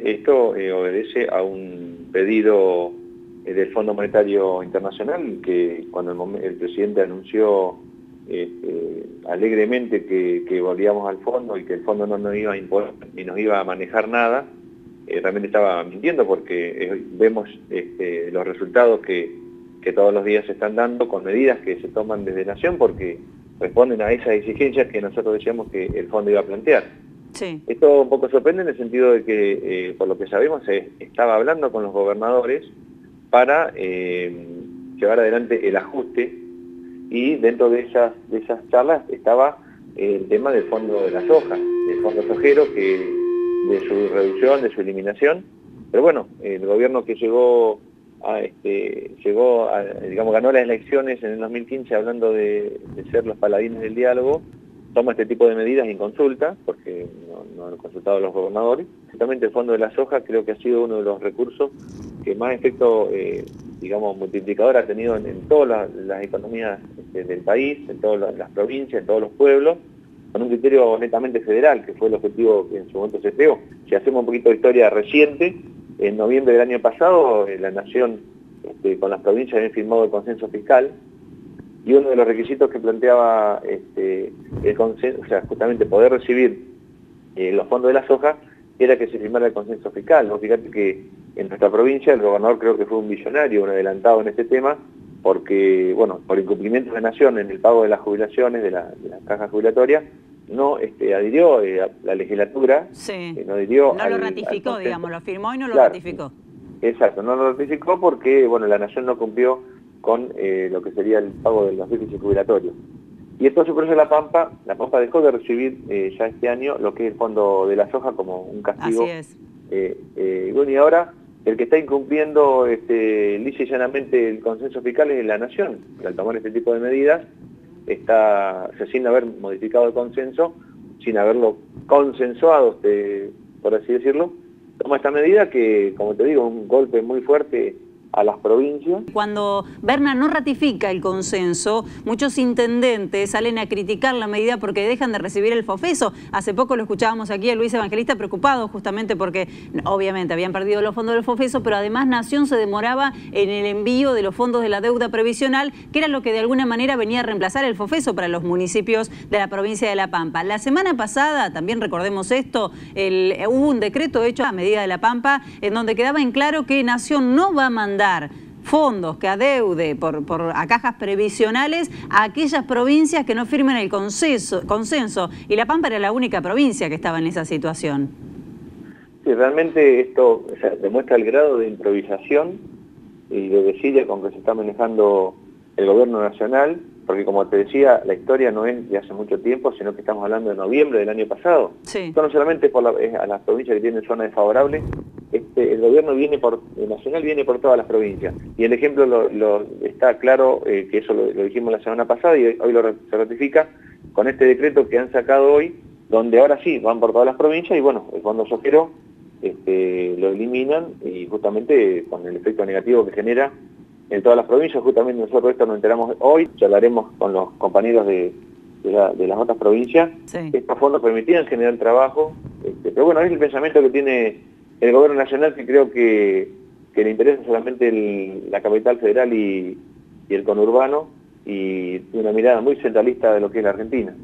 Esto eh, obedece a un pedido eh, del Fondo Monetario Internacional que cuando el, presidente anunció este, alegremente que, volvíamos al fondo y que el fondo no nos iba a imponer ni nos iba a manejar nada, eh, realmente estaba mintiendo porque vemos este, los resultados que, que todos los días se están dando con medidas que se toman desde Nación porque responden a esas exigencias que nosotros decíamos que el fondo iba a plantear. Esto un poco sorprende en el sentido de que, eh, por lo que sabemos, se estaba hablando con los gobernadores para eh, llevar adelante el ajuste y dentro de esas, de esas charlas estaba el tema del fondo de las hojas, del fondo sojero, que, de su reducción, de su eliminación. Pero bueno, el gobierno que llegó a, este, llegó digamos, ganó las elecciones en el 2015 hablando de ser los paladines del diálogo, toma este tipo de medidas en consulta, porque no, han consultado a los gobernadores. Justamente el Fondo de la Soja creo que ha sido uno de los recursos que más efecto, eh, digamos, multiplicador ha tenido en, todas las, economías este, del país, en todas las, provincias, en todos los pueblos, con un criterio netamente federal, que fue el objetivo que en su momento se creó. Si hacemos un poquito de historia reciente, en noviembre del año pasado, eh, la Nación este, con las provincias había firmado el consenso fiscal, y uno de los requisitos que planteaba este, el consenso, o sea, justamente poder recibir eh, los fondos de la soja, era que se firmara el consenso fiscal. ¿no? Fíjate que en nuestra provincia el gobernador creo que fue un visionario, un adelantado en este tema, porque, bueno, por incumplimiento de nación en el pago de las jubilaciones, de, la, las cajas jubilatorias, no este, adhirió eh, a la legislatura, sí. Eh, no adhirió No lo ratificó, digamos, lo firmó y no lo ratificó. Exacto, no lo ratificó porque, bueno, la nación no cumplió con eh, lo que sería el pago de los déficits jubilatorios. Y esto se produce La Pampa, La Pampa dejó de recibir eh, ya este año lo que es el fondo de la soja como un castigo. Así es. Eh, bueno, y ahora el que está incumpliendo este, lisa y llanamente el consenso fiscal es la Nación, al tomar este tipo de medidas, está, sin haber modificado el consenso, sin haberlo consensuado, este, por así decirlo, toma esta medida que, como te digo, un golpe muy fuerte a las provincias. Cuando Berna no ratifica el consenso, muchos intendentes salen a criticar la medida porque dejan de recibir el FOFESO. Hace poco lo escuchábamos aquí a Luis Evangelista preocupado justamente porque obviamente habían perdido los fondos del FOFESO, pero además Nación se demoraba en el envío de los fondos de la deuda previsional, que era lo que de alguna manera venía a reemplazar el FOFESO para los municipios de la provincia de La Pampa. La semana pasada, también recordemos esto, hubo un decreto hecho a medida de La Pampa en donde quedaba en claro que Nación no va a mandar fondos que adeude por, por, a cajas previsionales a aquellas provincias que no firmen el consenso, consenso. Y La Pampa era la única provincia que estaba en esa situación. Sí, realmente esto demuestra el grado de improvisación y de desidia con que se está manejando el gobierno nacional porque como te decía, la historia no es de hace mucho tiempo, sino que estamos hablando de noviembre del año pasado. Sí. no solamente por a las provincias que tienen zonas desfavorables, este, el gobierno viene por, el nacional viene por todas las provincias. Y el ejemplo lo, está claro, eh, que eso lo, dijimos la semana pasada y hoy lo, se ratifica con este decreto que han sacado hoy, donde ahora sí van por todas las provincias y bueno, el fondo sojero este, lo eliminan y justamente con el efecto negativo que genera en todas las provincias, justamente nosotros esto nos enteramos hoy, charlaremos con los compañeros de, las otras provincias, estos fondos permitían generar trabajo, este, pero bueno, es el pensamiento que tiene el gobierno nacional que creo que, le interesa solamente la capital federal y, y el conurbano y una mirada muy centralista de lo que es la Argentina.